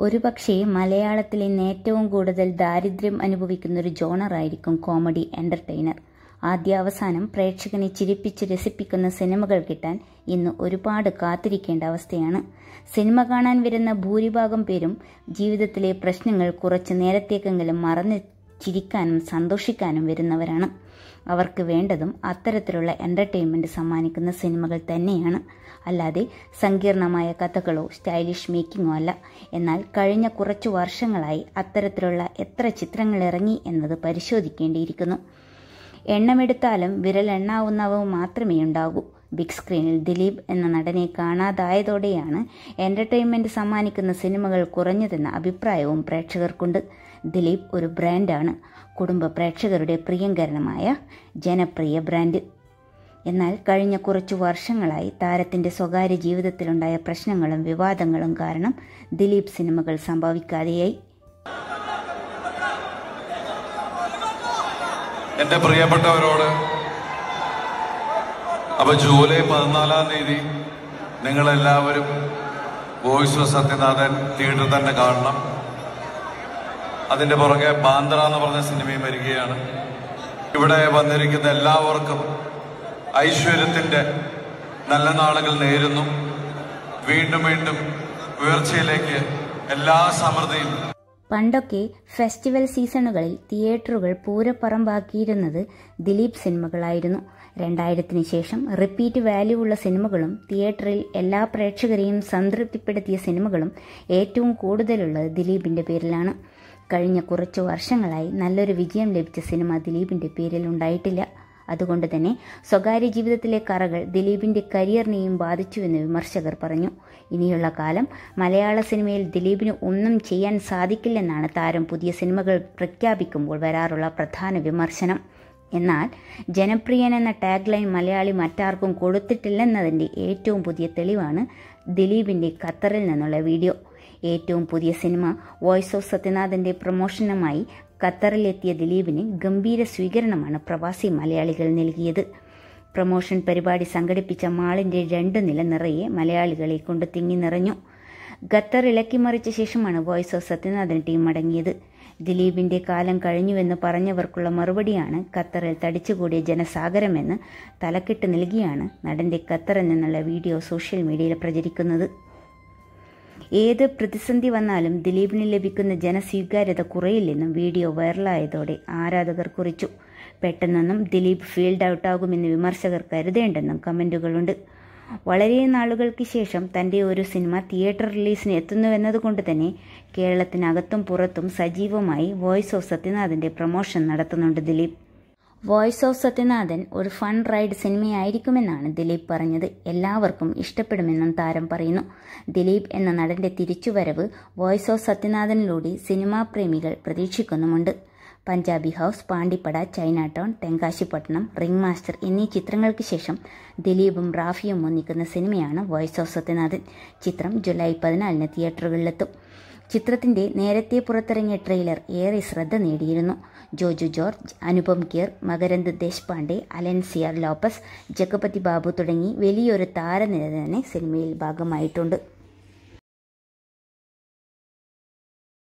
ഒരുപക്ഷേ മലയാളത്തിലെ ഏറ്റവും കൂടുതൽ ദാരിദ്ര്യം അനുഭവിക്കുന്ന ഒരു ജോണർ ജോണറായിരിക്കും കോമഡി എന്റർടൈനർ. ആദ്യാവസാനം പ്രേക്ഷകനെ ചിരിപ്പിച്ച് രസിപ്പിക്കുന്ന സിനിമകൾ കിട്ടാൻ ഇന്ന് ഒരുപാട് കാത്തിരിക്കേണ്ട അവസ്ഥയാണ്. സിനിമ കാണാൻ വരുന്ന ഭൂരിഭാഗം പേരും ജീവിതത്തിലെ പ്രശ്നങ്ങൾ കുറച്ച് നേരത്തേക്കെങ്കിലും മറന്ന് ചിരിക്കാനും സന്തോഷിക്കാനും വരുന്നവരാണ്. അവർക്ക് വേണ്ടതും അത്തരത്തിലുള്ള എന്റർടൈൻമെന്റ് സമ്മാനിക്കുന്ന സിനിമകൾ തന്നെയാണ്. അല്ലാതെ സങ്കീർണമായ കഥകളോ സ്റ്റൈലിഷ് മേക്കിങ്ങോ അല്ല. എന്നാൽ കഴിഞ്ഞ കുറച്ച് വർഷങ്ങളായി അത്തരത്തിലുള്ള എത്ര ചിത്രങ്ങൾ ഇറങ്ങി എന്നത് പരിശോധിക്കേണ്ടിയിരിക്കുന്നു. എണ്ണമെടുത്താലും വിരലെണ്ണാവുന്നവ മാത്രമേ ഉണ്ടാകൂ. ബിഗ് സ്ക്രീനിൽ ദിലീപ് എന്ന നടനെ കാണാതായതോടെയാണ് എന്റർടൈൻമെന്റ് സമ്മാനിക്കുന്ന സിനിമകൾ കുറഞ്ഞതെന്ന അഭിപ്രായവും പ്രേക്ഷകർക്കുണ്ട്. ദിലീപ് ഒരു ബ്രാൻഡാണ്. കുടുംബ പ്രേക്ഷകരുടെ പ്രിയങ്കരനമായ ജനപ്രിയ ബ്രാൻഡ്. എന്നാൽ കഴിഞ്ഞ കുറച്ചു വർഷങ്ങളായി താരത്തിന്റെ സ്വകാര്യ ജീവിതത്തിലുണ്ടായ പ്രശ്നങ്ങളും വിവാദങ്ങളും കാരണം ദിലീപ് സിനിമകൾ സംഭവിക്കാതെയായി. എന്റെ പ്രിയപ്പെട്ടവരോട് അപ്പൊ ജൂലൈ പതിനാലാം തീയതി നിങ്ങളെല്ലാവരും വോയിസ് ഓഫ് സത്യനാഥൻ തിയേറ്ററിൽ തന്നെ കാണണം. അതിന്റെ പുറകെ ബാന്ദ്ര എന്ന് പറഞ്ഞ സിനിമയും വരികയാണ്. ഇവിടെ വന്നിരിക്കുന്ന എല്ലാവർക്കും ഐശ്വര്യത്തിന്റെ നല്ല നാളുകൾ നേരുന്നു. വീണ്ടും വീണ്ടും ഉയർച്ചയിലേക്ക് എല്ലാ സമൃദ്ധിയും. പണ്ടൊക്കെ ഫെസ്റ്റിവൽ സീസണുകളിൽ തിയേറ്ററുകൾ പൂരപ്പറമ്പാക്കിയിരുന്നത് ദിലീപ് സിനിമകളായിരുന്നു. രണ്ടായിരത്തിന് ശേഷം റിപ്പീറ്റ് വാല്യൂ ഉള്ള സിനിമകളും തിയേറ്ററിൽ എല്ലാ പ്രേക്ഷകരെയും സംതൃപ്തിപ്പെടുത്തിയ സിനിമകളും ഏറ്റവും കൂടുതലുള്ളത് ദിലീപിന്റെ പേരിലാണ്. കഴിഞ്ഞ കുറച്ച് വർഷങ്ങളായി നല്ലൊരു വിജയം ലഭിച്ച സിനിമ ദിലീപിന്റെ പേരിൽ ഉണ്ടായിട്ടില്ല. അതുകൊണ്ട് തന്നെ സ്വകാര്യ ജീവിതത്തിലെ കറകൾ ദിലീപിന്റെ കരിയറിനെയും ബാധിച്ചുവെന്ന് വിമർശകർ പറഞ്ഞു. ഇനിയുള്ള കാലം മലയാള സിനിമയിൽ ദിലീപിന് ഒന്നും ചെയ്യാൻ സാധിക്കില്ലെന്നാണ് താരം പുതിയ സിനിമകൾ പ്രഖ്യാപിക്കുമ്പോൾ വരാറുള്ള പ്രധാന വിമർശനം. എന്നാൽ ജനപ്രിയൻ എന്ന ടാഗ് ലൈൻ മലയാളി മറ്റാർക്കും കൊടുത്തിട്ടില്ലെന്നതിന്റെ ഏറ്റവും പുതിയ തെളിവാണ് ദിലീപിന്റെ ഖത്തറിൽ നിന്നുള്ള വീഡിയോ. ഏറ്റവും പുതിയ സിനിമ വോയിസ് ഓഫ് സത്യനാഥന്റെ പ്രൊമോഷനുമായി ഖത്തറിലെത്തിയ ദിലീപിന് ഗംഭീര സ്വീകരണമാണ് പ്രവാസി മലയാളികൾ നൽകിയത്. പ്രൊമോഷൻ പരിപാടി സംഘടിപ്പിച്ച മാളിന്റെ രണ്ട് നില നിറയെ മലയാളികളെ കൊണ്ട് തിങ്ങി നിറഞ്ഞു. ഖത്തർ ഇളക്കിമറിച്ച ശേഷമാണ് വോയിസ് ഓഫ് സത്യനാഥൻ ടീം മടങ്ങിയത് ദിലീപിന്റെ കാലം കഴിഞ്ഞുവെന്ന് പറഞ്ഞവർക്കുള്ള മറുപടിയാണ് ഖത്തറിൽ തടിച്ചുകൂടിയ ജനസാഗരമെന്ന് തലക്കെട്ട് നൽകിയാണ് നടന്റെ ഖത്തറിൽ എന്നുള്ള വീഡിയോ സോഷ്യൽ മീഡിയയിൽ പ്രചരിക്കുന്നത്. ഏത് പ്രതിസന്ധി വന്നാലും ദിലീപിന് ലഭിക്കുന്ന ജനസ്വീകാര്യത കുറയില്ലെന്നും വീഡിയോ വൈറലായതോടെ ആരാധകർ കുറിച്ചു. പെട്ടെന്നൊന്നും ദിലീപ് ഫീൽഡ് ഔട്ടാകുമെന്ന് വിമർശകർ കരുതേണ്ടെന്നും കമന്റുകളുണ്ട്. വളരെ നാളുകൾക്ക് ശേഷം തന്റെ ഒരു സിനിമ തിയേറ്റർ റിലീസിന് എത്തുന്നുവെന്നതുകൊണ്ട് തന്നെ കേരളത്തിനകത്തും പുറത്തും സജീവമായി വോയിസ് ഓഫ് സത്യനാഥന്റെ പ്രൊമോഷൻ നടത്തുന്നുണ്ട് ദിലീപ്. വോയിസ് ഓഫ് സത്യനാഥൻ ഒരു ഫൺ റൈഡ് സിനിമയായിരിക്കുമെന്നാണ് ദിലീപ് പറഞ്ഞത്. എല്ലാവർക്കും ഇഷ്ടപ്പെടുമെന്നും താരം പറയുന്നു. ദിലീപ് എന്ന നടന്റെ തിരിച്ചുവരവ് വോയിസ് ഓഫ് സത്യനാഥനിലൂടെ സിനിമാ പ്രേമികൾ പ്രതീക്ഷിക്കുന്നുമുണ്ട്. Punjabi house Pandippada China Town Thenkasipattanam Ring master എന്നീ ചിത്രങ്ങൾക്ക് ശേഷം ദിലീപും റാഫിയും ഒന്നിക്കുന്ന സിനിമയാണ് വോയിസ് ഓഫ് സത്യനാഥൻ. ചിത്രം ജൂലൈ പതിനാലിന് തിയേറ്ററുകളിലെത്തും. ചിത്രത്തിന്റെ നേരത്തെ പുറത്തിറങ്ങിയ ട്രെയിലർ ഏറെ ശ്രദ്ധ നേടിയിരുന്നു. ജോജു ജോർജ് അനുപം കീർ മകരന്ദ് ദേശ്പാണ്ഡെ അലൻസിയർ ലോപ്പസ് ജഗപതി ബാബു തുടങ്ങി വലിയൊരു താരനിര തന്നെ സിനിമയിൽ ഭാഗമായിട്ടുണ്ട്.